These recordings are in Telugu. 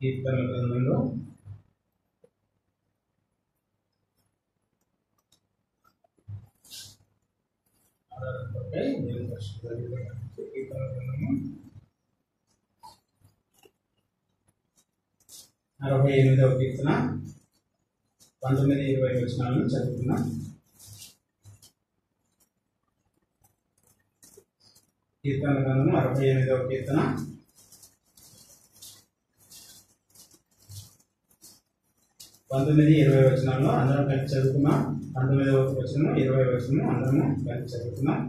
కీర్తన గ్రంథంలో అరవై ఎనిమిదవ కీర్తన పంతొమ్మిది ఇరవై వచనాలను చదువుతున్నా కీర్తన గ్రంథము అరవై ఎనిమిదవ కీర్తన పంతొమ్మిది ఇరవై వచనంలో అందరం కలిసి చదువుకున్నాం. పంతొమ్మిదవ వచనం ఇరవై వచనం అందరము కలిసి చదువుకున్నాం.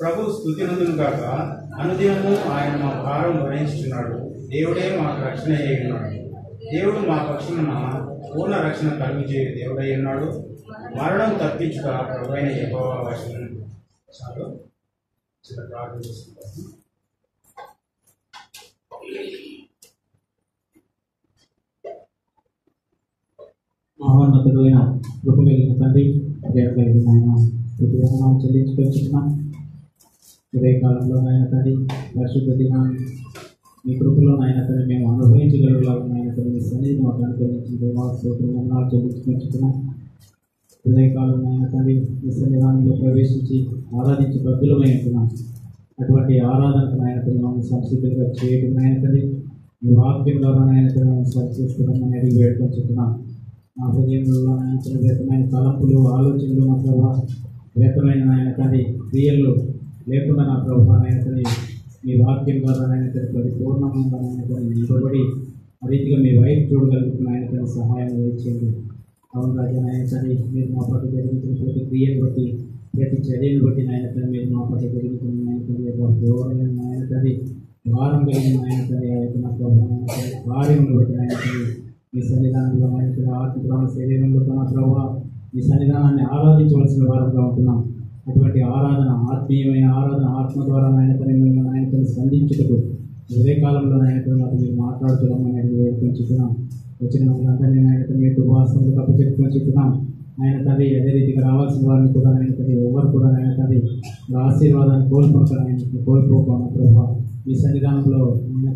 ప్రభు స్థుతి కాక అనుదినము ఆయన మా భారం వహించుతున్నాడు దేవుడే మాకు రక్షణ అయి ఉన్నాడు దేవుడు మా పక్షమున పూర్ణ రక్షణ కలుగు చేయు దేవుడై ఉన్నాడు. మరణం తప్పించుక ప్రభు అయిన యెహోవా వశం చాలు. చిన్న ప్రార్థన చేసుకుంటాను మహోన్నతుడైన కృప కలిగిన తండ్రి ప్రేమ కలిగిన ఆయన ప్రతిదనం చెల్లించుకొచ్చుకున్నాం ఇదే కాలంలో నాయన తండ్రి పరిశుద్ధ దినాన్ని మీ కృపలో నాయన తండ్రి మేము అనుభవించగలలాగా నాయన తండ్రి మీ సన్నిధి మాకు అనుగ్రహించి దేవాస్తోత్రం చెల్లించుకొచ్చుకున్నాం ఉదయకాలం నాయన తండ్రి మీ సన్నిధానంలో ప్రవేశించి ఆరాధించి భక్తులమై ఉంటున్నాం. అటువంటి ఆరాధనకు నాయన తండ్రి మమ్మల్ని సంసిద్ధంగా చేయడం నాయన తండ్రి. మీ వాక్యం ద్వారా నాయన తండ్రి మమ్మల్ని సరి సరిచేస్తున్నామని అడిగి వేడుకొచ్చుకున్నాం మా హృదయంలో నాయన వ్యక్తమైన తలంపులు ఆలోచనలు మా ప్రభావ వ్యక్తమైన నాయన తండ్రి క్రియలు లేకుండా నా ప్రభావ నాయనతని మీ వాక్యం ద్వారా నాయన తండ్రి పరిపూర్ణంగా నాయన నిలబడి ఆ రీతిగా మీ వైపు చూడగలుగుతున్న ఆయన సహాయం చేయండి. అవును రాజా నాయనతని మీరు మా పట్ల జరిగించిన ప్రతి క్రియను బట్టి ప్రతి చర్యను బట్టి నాయనతో మీరు మా పట్ల జరుగుతున్న నాయన తండ్రి గౌరవమైన భారం కలిగిన నాయనతని ఆ యొక్క నా ప్రభావం కార్యములు బట్టి నాయన మీ సన్నిధానంలో నాయన తండ్రి ఆత్మ శరీరంలో తన ప్రభావ మీ సన్నిధానాన్ని ఆరాధించవలసిన వారంగా ఉంటున్నాం. అటువంటి ఆరాధన ఆత్మీయమైన ఆరాధన ఆత్మ ద్వారా ఆయన తన మిమ్మల్ని నాయన తండ్రి సంధించుటకు కాలంలో నాయన తండ్రి మాకు మీరు మాట్లాడుతున్నామని వేడుకొంచుతున్నాం. వచ్చిన వాళ్ళందరినీ నాయన మీ ఉపవాసంలో తప్పచెప్పుకొని చెప్తున్నాం ఆయన తది అదే రీతిగా రావాల్సిన వారిని కూడా ఆయన తండ్రి ఎవరు కూడా ఆయన తది ఆశీర్వాదాన్ని కోల్పోతారు ఆయన కోల్పోకుండా ప్రభావ. ఈ సన్నిధానంలో ఆయన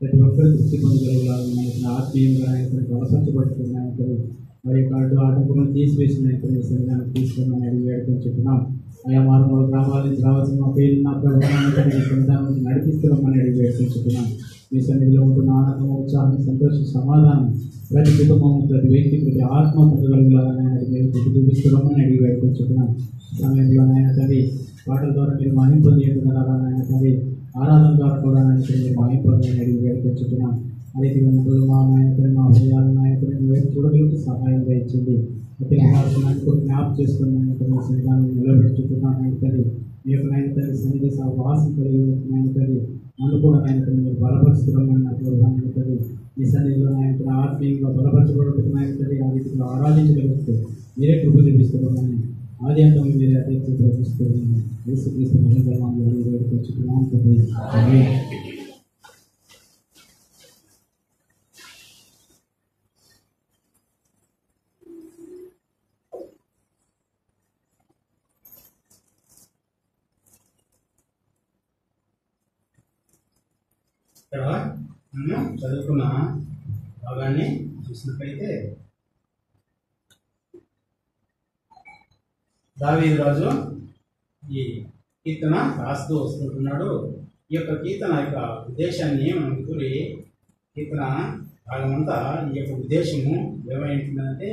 ప్రతి ఒక్కరు దృష్టి పొందగలగాలి ఆయన ఆత్మీయంగా ఆయన తండ్రి ఆయన తండ్రి మరి కార్డు ఆటంకులను తీసివేసిన ఆయన సన్నిధానం తీసుకున్నామని అడిగి వేడుకొని చెప్తున్నాం ఆయా మార్గంలో గ్రామాల నుంచి రావాల్సిన మా పేరు నా ప్రభుత్వాన్ని సన్నిధానం నడిపిస్తున్నామని అడిగి వేడుకొని చెప్తున్నాం మీ సన్నిధిలో ఉంటున్న ఆనందం ఉత్సాహం సంతోషం సమాధానం ప్రతి కుటుంబం ప్రతి వ్యక్తి ప్రతి ఆత్మ పొందగలుగులాగానే మీరు ప్రతి చూపిస్తున్నామని అడిగి వేడుకొచ్చుకున్నాం సమయంలో నాయన తల్లి పాటల ద్వారా మీరు మహిం నాయన తల్లి ఆరాధన కాకపోవడానికి కూడా అడిగి వేడుకొచ్చుకున్నాం. అదే ముగ్గురు మా నాయన మా చూడగలిగితే సహాయం దయచింది ప్రతి జ్ఞాపకం జ్ఞాపకం చేసుకుని నాయన తండ్రి సన్నిధానం నిలబెట్టుకుంటున్నాం మీ యొక్క నాయన తండ్రి సన్నిధి సహవాసం కలిగి నాయన తండ్రి నన్ను కూడా నాయన మీరు బలపరుస్తున్నామని నాకు నాయన మీ సన్నిధిలో నాయన ఆత్మీయంగా బలపరచబడుతున్న నాయన ఆ రీతిలో ఆరాధించగలిగితే మీరే కృప చూపిస్తున్నామని ఆది మీరు మీరే అధ్యక్షత ప్రకటిస్తున్నామని యేసుక్రీస్తు మహిళలు వేడుకొచ్చుకున్నాం తండ్రి ఇక్కడ మనం చదువుకున్న భాగాన్ని చూసినట్లయితే రాజు ఈ కీర్తన రాస్తూ వస్తుంటున్నాడు. ఈ యొక్క కీర్తన యొక్క ఉద్దేశాన్ని మనం కూరి కీర్తన భాగమంతా ఈ యొక్క ఉద్దేశము ఏమైంటుందంటే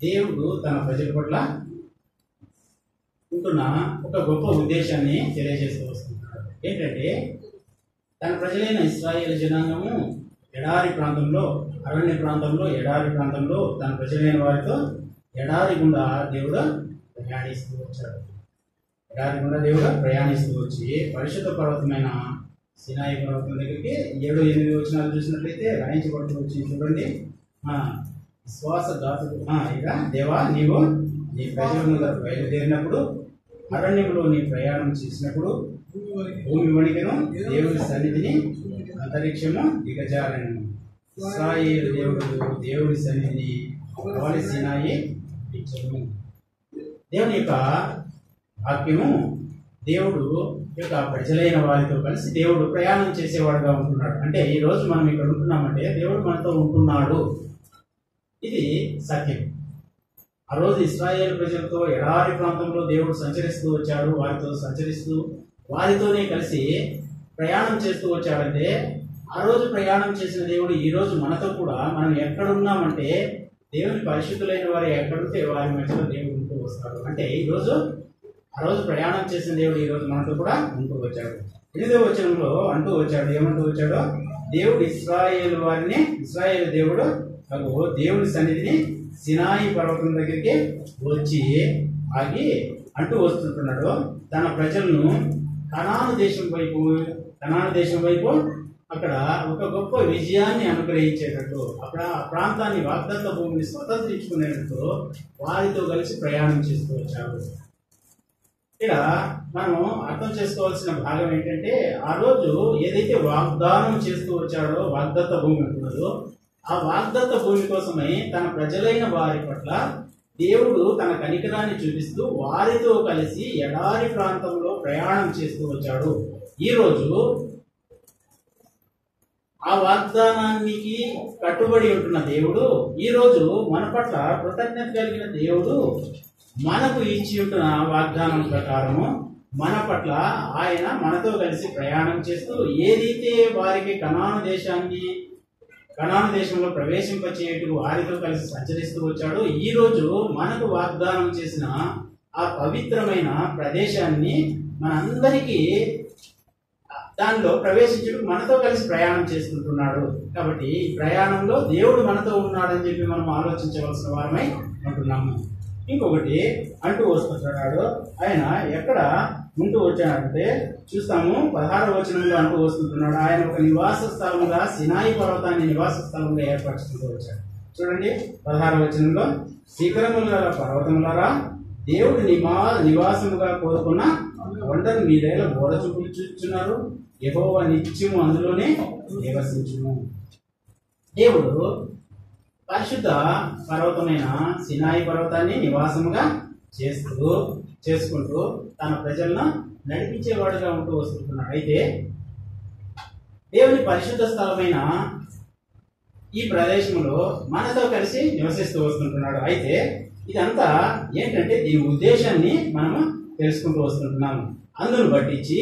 దేవుడు తన ప్రజల పట్ల ఉంటున్న ఒక గొప్ప ఉద్దేశాన్ని తెలియజేస్తూ వస్తున్నాడు ఏంటంటే తన ప్రజలైన ఇస్రాయేల్ జనాంగము ఎడారి ప్రాంతంలో అరణ్య ప్రాంతంలో ఎడారి ప్రాంతంలో తన ప్రజలైన వారితో ఎడారి గుండా దేవుడు ప్రయాణిస్తూ వచ్చాడు. ఎడారి గుండా దేవుడు ప్రయాణిస్తూ వచ్చి పరిశుద్ధ పర్వతమైన సినాయి పర్వతం దగ్గరికి ఏడు ఎనిమిది వచ్చినాలు చూసినట్లయితే రాయించబడుతూ వచ్చి చూడండి. శ్వాస విశ్వాస ఇక దేవా నీవు నీ ప్రజల ముందర బయలుదేరినప్పుడు అరణ్యంలో నీ ప్రయాణం చేసినప్పుడు భూమి వణికను దేవుని సన్నిధిని అంతరిక్షము దిగజారను. ఇస్రాయేలు దేవుడు దేవుడి సన్నిధిని అవలి సినాయి ఇచ్చను. దేవుని యొక్క వాక్యము దేవుడు యొక్క ప్రజలైన వారితో కలిసి దేవుడు ప్రయాణం చేసేవాడుగా ఉంటున్నాడు. అంటే ఈ రోజు మనం ఇక్కడ ఉంటున్నామంటే దేవుడు మనతో ఉంటున్నాడు. ఇది సత్యం. ఆ రోజు ఇస్రాయేల్ ప్రజలతో ఎడారి ప్రాంతంలో దేవుడు సంచరిస్తూ వచ్చాడు. వారితో సంచరిస్తూ వారితోనే కలిసి ప్రయాణం చేస్తూ వచ్చాడంటే ఆ రోజు ప్రయాణం చేసిన దేవుడు ఈ రోజు మనతో కూడా మనం ఎక్కడున్నామంటే దేవుని పరిశుద్ధులైన వారు ఎక్కడుంటే వారి మధ్యలో దేవుడు వస్తాడు అంటే ఈరోజు ఆ రోజు ప్రయాణం చేసిన దేవుడు ఈరోజు మనతో కూడా ఉంటూ వచ్చాడు. ఎనిమిదో వచనంలో అంటూ వచ్చాడు. ఏమంటూ వచ్చాడో? దేవుడు ఇస్రాయేల్ వారిని ఇస్రాయేల్ దేవుడు అగో దేవుని సన్నిధిని సినాయి పర్వతం దగ్గరికి వచ్చి ఆగి అంటూ వస్తుంటున్నాడు. తన ప్రజలను కనాను దేశం వైపు కనాను దేశం వైపు అక్కడ ఒక గొప్ప విజయాన్ని అనుగ్రహించేటట్టు అక్కడ ఆ ప్రాంతాన్ని వాగ్దత్త భూమిని స్వతంత్రించుకునేటట్టు వారితో కలిసి ప్రయాణం చేస్తూ వచ్చాడు ఇక్కడ మనం అర్థం చేసుకోవాల్సిన భాగం ఏంటంటే ఆ రోజు ఏదైతే వాగ్దానం చేస్తూ వచ్చాడో వాగ్దత్త భూమి అంటున్నదో ఆ వాగ్దత్త భూమి కోసమై తన ప్రజలైన వారి పట్ల దేవుడు తన కనికరాన్ని చూపిస్తూ వారితో కలిసి ఎడారి ప్రాంతంలో ప్రయాణం చేస్తూ వచ్చాడు. ఈ రోజు ఆ వాగ్దానానికి కట్టుబడి ఉంటున్న దేవుడు ఈ రోజు మన పట్ల కృతజ్ఞత కలిగిన దేవుడు మనకు ఇచ్చి ఉంటున్న వాగ్దానం ప్రకారము మన పట్ల ఆయన మనతో కలిసి ప్రయాణం చేస్తూ ఏదైతే వారికి కణాను దేశాన్ని కణాను దేశంలో ప్రవేశింపచేయటకు వారితో కలిసి సంచరిస్తూ వచ్చాడు ఈ రోజు మనకు వాగ్దానం చేసిన ఆ పవిత్రమైన ప్రదేశాన్ని మనందరికీ దానిలో ప్రవేశించుడు మనతో కలిసి ప్రయాణం చేసుకుంటున్నాడు. కాబట్టి ఈ ప్రయాణంలో దేవుడు మనతో ఉన్నాడని చెప్పి మనం ఆలోచించవలసిన వారమై ఉంటున్నాము. ఇంకొకటి అంటూ వస్తున్నాడు ఆయన ఎక్కడ ఉంటూ వచ్చాడంటే చూస్తాము పదహార వచనంలో అంటూ వస్తుంటున్నాడు. ఆయన ఒక నివాస స్థలంగా సినాయి పర్వతాన్ని నివాస స్థలంగా ఏర్పరచుకుంటూ వచ్చాడు. చూడండి పదహార వచనంలో శిఖరముల పర్వతములరా దేవుడు నివా నివాసముగా కోరుకున్న వంటను మీరేలా బోడ చూపులు యహోవ నిత్యము అందులోనే నివసించును. దేవుడు పరిశుద్ధ పర్వతమైన సినాయి పర్వతాన్ని నివాసముగా చేస్తూ చేసుకుంటూ తన ప్రజలను నడిపించేవాడుగా ఉంటూ వస్తుంటున్నాడు. అయితే దేవుని పరిశుద్ధ స్థలమైన ఈ ప్రదేశంలో మనతో కలిసి నివసిస్తూ వస్తుంటున్నాడు. అయితే ఇదంతా ఏంటంటే దీని ఉద్దేశాన్ని మనము తెలుసుకుంటూ వస్తుంటున్నాము అందును బట్టించి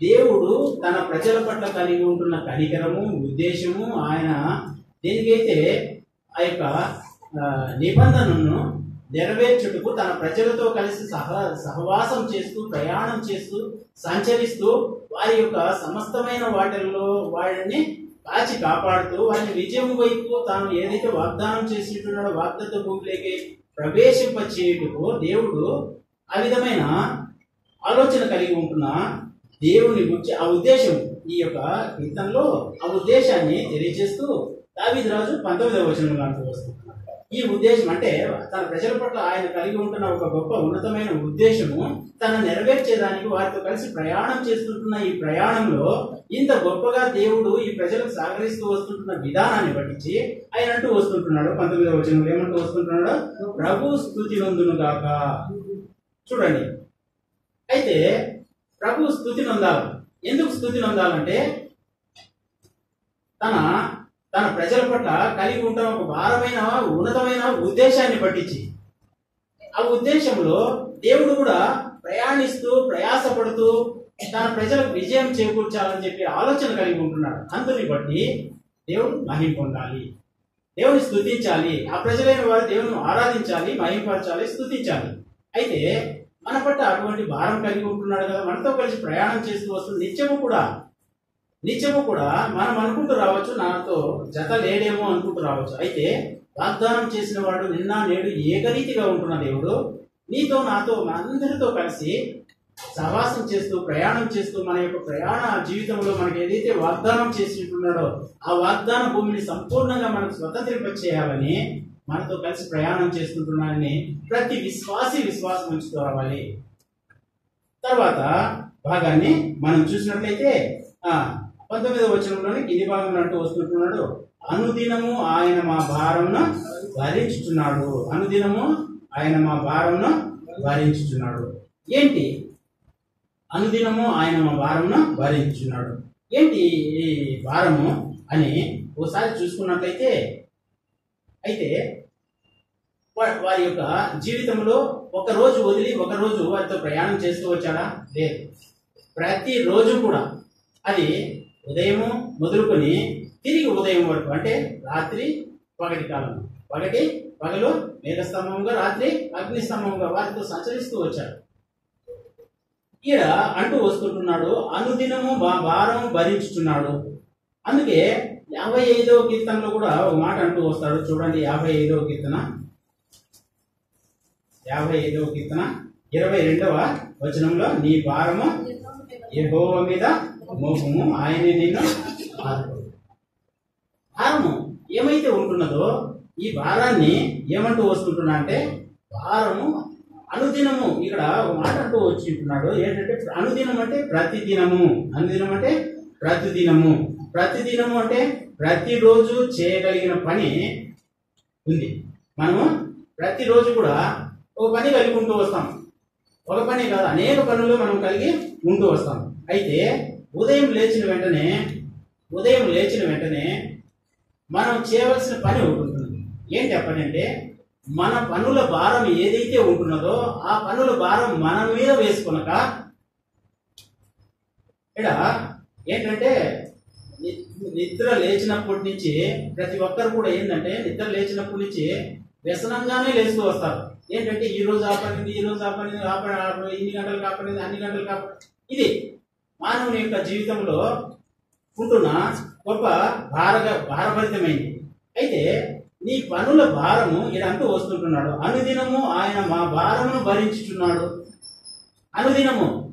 దేవుడు తన ప్రజల పట్ల కలిగి ఉంటున్న కనికరము ఉద్దేశము ఆయన దేనికైతే ఆ యొక్క నిబంధనను నెరవేర్చుటకు తన ప్రజలతో కలిసి సహ సహవాసం చేస్తూ ప్రయాణం చేస్తూ సంచరిస్తూ వారి యొక్క సమస్తమైన వాటిల్లో వారిని కాచి కాపాడుతూ వారిని విజయం వైపు తాను ఏదైతే వాగ్దానం చేసిస్తున్నాడో వాగ్దత్త భూమిలోకి ప్రవేశింప చేయుటకు దేవుడు ఆ విధమైన ఆలోచన కలిగి ఉంటున్న దేవుని గురించి ఆ ఉద్దేశం ఈ యొక్క కీర్తనలో ఆ ఉద్దేశాన్ని తెలియజేస్తూ దావీదు రాజు పంతొమ్మిదవ వచనంలో అంటూ వస్తున్నాడు ఈ ఉద్దేశం అంటే తన ప్రజల పట్ల ఆయన కలిగి ఉంటున్న ఒక గొప్ప ఉన్నతమైన ఉద్దేశము తను నెరవేర్చేదానికి వారితో కలిసి ప్రయాణం చేస్తుంటున్న ఈ ప్రయాణంలో ఇంత గొప్పగా దేవుడు ఈ ప్రజలకు సహకరిస్తూ వస్తుంటున్న విధానాన్ని పట్టించి ఆయన అంటూ వస్తుంటున్నాడు. పంతొమ్మిదవ వచనంలో ఏమంటూ వస్తుంటున్నాడు? ప్రభు స్థుతి నందును గాక చూడండి. అయితే ప్రభు స్థుతి నొందాలి. ఎందుకు స్థుతి నందాలంటే తన తన ప్రజల పట్ల కలిగి ఉంటున్న ఒక భారమైన ఉన్నతమైన ఉద్దేశాన్ని పట్టించి. ఆ ఉద్దేశంలో దేవుడు కూడా ప్రయాణిస్తూ ప్రయాసపడుతూ తన ప్రజలకు విజయం చేకూర్చాలని చెప్పి ఆలోచన కలిగి ఉంటున్నాడు. అందుని బట్టి దేవుడు మహిం పొందాలి. దేవుని స్థుతించాలి. ఆ ప్రజలైన వారు దేవుని ఆరాధించాలి మహింపరచాలి స్థుతించాలి. అయితే మన పట్ల అటువంటి భారం కలిగి ఉంటున్నాడు కదా మనతో కలిసి ప్రయాణం చేస్తూ వస్తుంది. నిత్యము కూడా నిత్యము కూడా మనం అనుకుంటూ రావచ్చు నాతో జత లేడేమో అనుకుంటూ రావచ్చు. అయితే వాగ్దానం చేసిన వాడు నిన్న నేడు ఏకరీతిగా ఉంటున్న దేవుడు. నీతో నాతో అందరితో కలిసి సహవాసం చేస్తూ ప్రయాణం చేస్తూ మన యొక్క ప్రయాణ జీవితంలో మనకి ఏదైతే వాగ్దానం చేసి ఉన్నాడో ఆ వాగ్దాన భూమిని సంపూర్ణంగా మనకు స్వతంత్రింపచేయాలని మనతో కలిసి ప్రయాణం చేస్తుంటున్నాడని ప్రతి విశ్వాసి విశ్వాసం ఉంచుకోవాలి తర్వాత భాగాన్ని మనం చూసినట్లయితే ఆ పంతొమ్మిదవ వచనంలోని కింది భాగంలో అంటూ వస్తుంటున్నాడు అనుదినము ఆయన మా భారంను భరించుతున్నాడు అనుదినము ఆయన మా భారంను భరించుతున్నాడు ఏంటి? అనుదినము ఆయన మా భారమును భరించున్నాడు ఏంటి ఈ భారము అని ఒకసారి చూసుకున్నట్లయితే అయితే వారి యొక్క జీవితంలో ఒక రోజు వదిలి ఒక రోజు వారితో ప్రయాణం చేస్తూ వచ్చాడా? లేదు. ప్రతి రోజు కూడా అది ఉదయము మొదలుకొని తిరిగి ఉదయం వరకు అంటే రాత్రి పగటి కాలం పగటి పగలు మేఘస్తంభంగా రాత్రి అగ్నిస్తంభంగా వారితో సంచరిస్తూ వచ్చాడు. ఈడ అంటూ వస్తుంటున్నాడు అనుదినము భారం భారము భరించుచున్నాడు. అందుకే యాభై ఐదవ కీర్తనలో కూడా ఒక మాట అంటూ వస్తాడు. చూడండి యాభై ఐదవ కీర్తన. యాభై ఐదవ కీర్తన. ఇరవై రెండవ వచనంలో నీ భారము యెహోవా మీద మోహము ఆయన నిన్ను భారము ఏమైతే ఉంటున్నదో ఈ భారాన్ని ఏమంటూ వస్తుంటున్నా అంటే భారము అనుదినము. ఇక్కడ ఒక మాట అంటూ వచ్చి ఉంటున్నాడు ఏంటంటే అనుదినం అంటే ప్రతిదినము. అనుదినం అంటే ప్రతిదినము. ప్రతిదినము అంటే ప్రతిరోజు చేయగలిగిన పని ఉంది. మనము ప్రతిరోజు కూడా ఒక పని కలిగి ఉంటూ వస్తాం. ఒక పని కాదు అనేక పనులు మనం కలిగి ఉంటూ వస్తాం. అయితే ఉదయం లేచిన వెంటనే ఉదయం లేచిన వెంటనే మనం చేయవలసిన పని ఉంటుంది. ఏంటి ఆ పని అంటే మన పనుల భారం ఏదైతే ఉంటున్నదో ఆ పనుల భారం మన మీద వేసుకునక ఇక్కడ ఏంటంటే నిద్ర లేచినప్పటి నుంచి ప్రతి ఒక్కరు కూడా ఏంటంటే నిద్ర లేచినప్పటి నుంచి వ్యసనంగానే లేస్తూ వస్తారు. ఏంటంటే ఈ రోజు ఆపడింది ఈ రోజు ఆపడింది ఆపడి ఇన్ని గంటలు కాపడింది అన్ని గంటలు కాప ఇది మానవుని యొక్క జీవితంలో ఉంటున్న గొప్ప భారగా భారభరితమైంది. అయితే నీ పనుల భారము ఇదంటూ వస్తుంటున్నాడు. అనుదినము ఆయన మా భారమును భరించుచున్నాడు. అనుదినము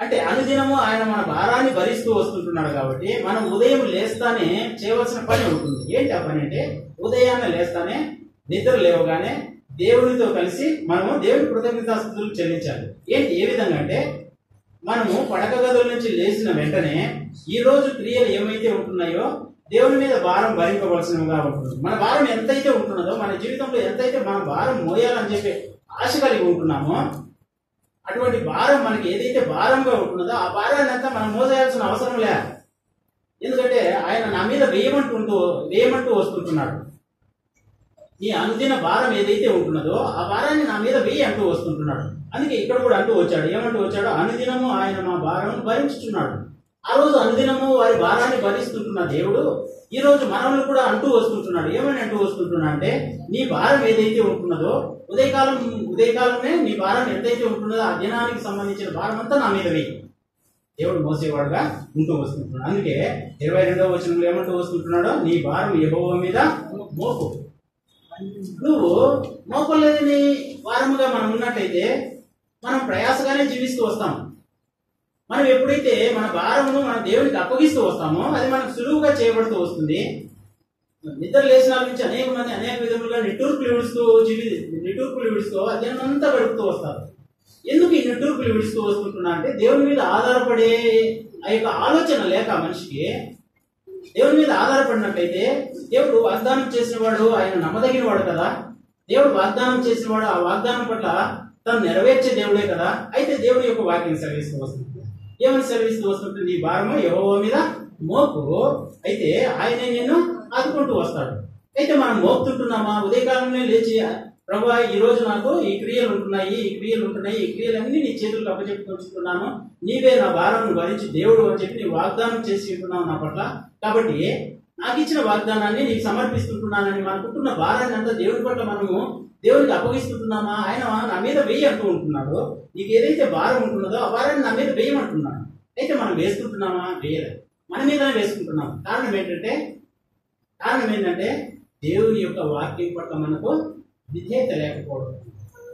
అంటే అనుదినము ఆయన మన భారాన్ని భరిస్తూ వస్తుంటున్నాడు కాబట్టి మనం ఉదయం లేస్తానే చేయవలసిన పని ఉంటుంది. ఏంటి ఆ పని అంటే? ఉదయాన్నే లేస్తానే నిద్ర లేవగానే దేవునితో కలిసి మనము దేవుని కృతజ్ఞతాస్తుతులు చెల్లించాలి. ఏంటి? ఏ విధంగా అంటే మనము పడక గదుల నుంచి లేచిన వెంటనే ఈ రోజు క్రియలు ఏమైతే ఉంటున్నాయో దేవుని మీద భారం భరింపవలసినవిగా ఉంటుంది. మన భారం ఎంతైతే ఉంటున్నదో మన జీవితంలో ఎంతైతే మన భారం మోయాలని చెప్పి ఆశ కలిగి ఉంటున్నామో అటువంటి భారం మనకి ఏదైతే భారంగా ఉంటున్నదో ఆ భారాన్ని అంతా మనం మోసేయాల్సిన అవసరం లే. ఎందుకంటే ఆయన నా మీద వేయమంటుంటూ వేయమంటూ వస్తుంటున్నాడు. ఈ అనుదిన భారం ఏదైతే ఉంటున్నదో ఆ భారాన్ని నా మీద వేయి అంటూ వస్తుంటున్నాడు. అందుకే ఇక్కడ కూడా అంటూ వచ్చాడు. ఏమంటూ వచ్చాడు? అనుదినము ఆయన మా భారం భరించుచున్నాడు. ఆ రోజు అనుదినము వారి భారాన్ని భరిస్తుంటున్న దేవుడు ఈ రోజు మనల్ని కూడా అంటూ వస్తుంటున్నాడు. ఏమని అంటూ వస్తుంటున్నా అంటే నీ భారం ఏదైతే ఉంటున్నదో ఉదయకాలం ఉదయకాలమే నీ భారం ఎంతైతే ఉంటున్నదో ఆ దినానికి సంబంధించిన భారం అంతా నా మీద వెయ్యి దేవుడు మోసేవాడుగా ఉంటూ వస్తుంటున్నాడు. అందుకే ఇరవై రెండవ వచనంలో ఏమంటూ వస్తుంటున్నాడో నీ భారం యెహోవా మీద మోపు. నువ్వు మోపలేదని వారముగా మనం ఉన్నట్టయితే మనం ప్రయాసగానే జీవిస్తూ వస్తాం. మనం ఎప్పుడైతే మన భారమును మన దేవునికి అప్పగిస్తూ వస్తామో అది మనకు సులువుగా చేయబడుతూ వస్తుంది. నిద్ర లేచిన నుంచి అనేక మంది అనేక విధములుగా నిట్టూర్పులు విడుస్తూ జీవి నిట్టూర్పులు విడుస్తూ అధ్యయనం అంతా గడుపుతూ వస్తారు. ఎందుకు ఈ నిట్టూర్పులు విడుస్తూ వస్తుంటున్నా అంటే దేవుని మీద ఆధారపడే ఆ యొక్క ఆలోచన లేక మనిషికి దేవుని మీద ఆధారపడినట్లయితే దేవుడు వాగ్దానం చేసిన వాడు ఆయన నమ్మదగిన వాడు కదా. దేవుడు వాగ్దానం చేసిన వాడు ఆ వాగ్దానం పట్ల తను నెరవేర్చే దేవుడే కదా. అయితే దేవుడి యొక్క వాక్యం సెలవిస్తూ వస్తుంది. ఏమని సర్వీస్ వస్తుంటే నీ భారము ఎవో మీద మోపు. అయితే ఆయన నిన్ను ఆదుకుంటూ వస్తాడు. అయితే మనం మోపుతుంటున్నామా? ఉదయకాలంలో లేచి ప్రభా ఈ రోజు నాకు ఈ క్రియలు ఉంటున్నాయి ఈ క్రియలు ఉంటున్నాయి ఈ క్రియలన్నీ నీ చేతులకు అప్పచెప్పుకొచ్చుకున్నాను నీవే నా భారం భరించి దేవుడు అని చెప్పి నీ వాగ్దానం చేసి ఉంటున్నావు నా పట్ల. కాబట్టి నాకు ఇచ్చిన వాగ్దానాన్ని నీకు సమర్పిస్తుంటున్నానని మనకుంటున్న భారాన్ని అంతా దేవుడి పట్ల మనము దేవునికి అప్పగిస్తుంటున్నామా? ఆయన నా మీద వెయ్యి అంటూ ఉంటున్నాడు. నీకు ఏదైతే భారం ఉంటున్నదో ఆ భారాన్ని నా మీద వేయమంటున్నాడు. అయితే మనం వేసుకుంటున్నామా వేయలేదు. మన మీదనే వేసుకుంటున్నాం. కారణం ఏంటంటే కారణం ఏంటంటే దేవుని యొక్క వాక్యం పట్ల మనకు విధేయత లేకపోవడం.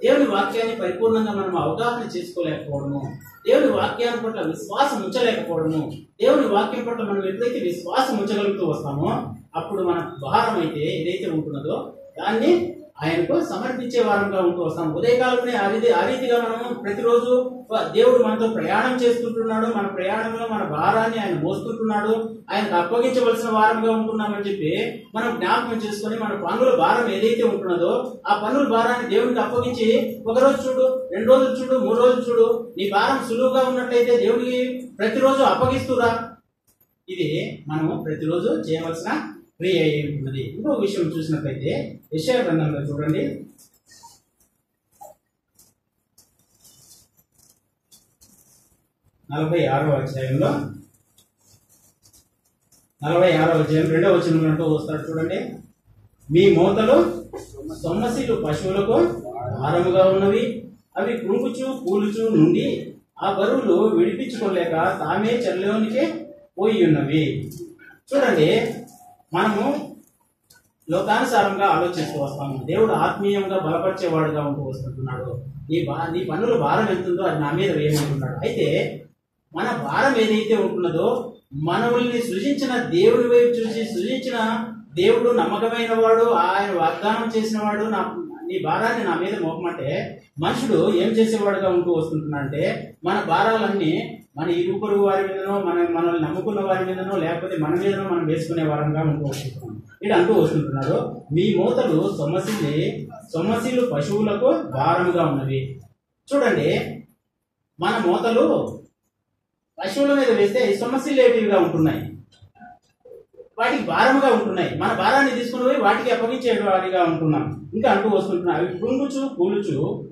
దేవుని వాక్యాన్ని పరిపూర్ణంగా మనం అవగాహన చేసుకోలేకపోవడము. దేవుని వాక్యాన్ని పట్ల విశ్వాసం ఉంచలేకపోవడము. దేవుని వాక్యం పట్ల మనం ఎప్పుడైతే విశ్వాసం ఉంచగలుగుతూ వస్తామో అప్పుడు మన భారం అయితే ఏదైతే ఉంటున్నదో దాన్ని ఆయనకు సమర్పించే వారంగా ఉంటూ వస్తాం. ఉదయకాలంలో ఆ రీతి ఆ రీతిగా మనము ప్రతిరోజు దేవుడు మనతో ప్రయాణం చేస్తుంటున్నాడు మన ప్రయాణంలో మన భారాన్ని ఆయన మోస్తుంటున్నాడు ఆయనకు అప్పగించవలసిన వారంగా ఉంటున్నామని చెప్పి మనం జ్ఞాపకం చేసుకొని మన పనుల భారం ఏదైతే ఉంటున్నదో ఆ పనుల భారాన్ని దేవునికి అప్పగించి ఒక రోజు చూడు రెండు రోజులు చూడు మూడు రోజులు చూడు నీ భారం సులువుగా ఉన్నట్లయితే దేవుడికి ప్రతిరోజు అప్పగిస్తురా. ఇది మనము ప్రతిరోజు చేయవలసిన క్రియ అయి ఉంటున్నది. ఇంకో విషయం చూసినట్లయితే విషయ గ్రంథంలో చూడండి. నలభై ఆరో అధ్యాయంలో. నలభై ఆరో అధ్యాయం రెండవ వచనం అంటూ వస్తాడు చూడండి. మీ మూతలు సొమ్మసిలు పశువులకు భారముగా ఉన్నవి. అవి కృంకుచు కూలుచు నుండి ఆ బరువులు విడిపించుకోలేక తామే చెరలోనికే పోయి ఉన్నవి. చూడండి మనము లోకానుసారంగా ఆలోచిస్తూ వస్తాము. దేవుడు ఆత్మీయంగా బలపరిచేవాడుగా ఉంటూ వస్తుంటున్నాడు. నీ బా నీ పనులు భారం ఎంతుందో అది నా మీద వేయమంటున్నాడు. అయితే మన భారం ఏదైతే ఉంటున్నదో మనల్ని సృజించిన దేవుడి వైపు చూసి సృజించిన దేవుడు నమ్మకమైన వాడు ఆయన వాగ్దానం చేసిన వాడు నా నీ భారాన్ని నా మీద మోపమంటే మనుషుడు ఏం చేసేవాడుగా ఉంటూ వస్తుంటున్నాడంటే మన భారాలన్నీ మన ఇరు పొరుగు వారి మీదనో మన మనల్ని నమ్ముకున్న వారి మీదనో లేకపోతే మన మీదనో మనం వేసుకునే వారంగా ఉంటూ వస్తుంటున్నాం. ఇటు అంటూ వస్తుంటున్నాడు మీ మూతలు సొమసిలి సొమసిలు పశువులకు భారముగా ఉన్నవి. చూడండి మన మూతలు పశువుల మీద వేస్తే సొమ్మసిల్లేటివిగా ఉంటున్నాయి. వాటికి భారముగా ఉంటున్నాయి. మన భారాన్ని తీసుకుని పోయి వాటికి అప్పగించే వాడిగా ఉంటున్నాం. ఇంకా అంటూ వస్తుంటున్నాం అవి పుంగుచు కూలుచు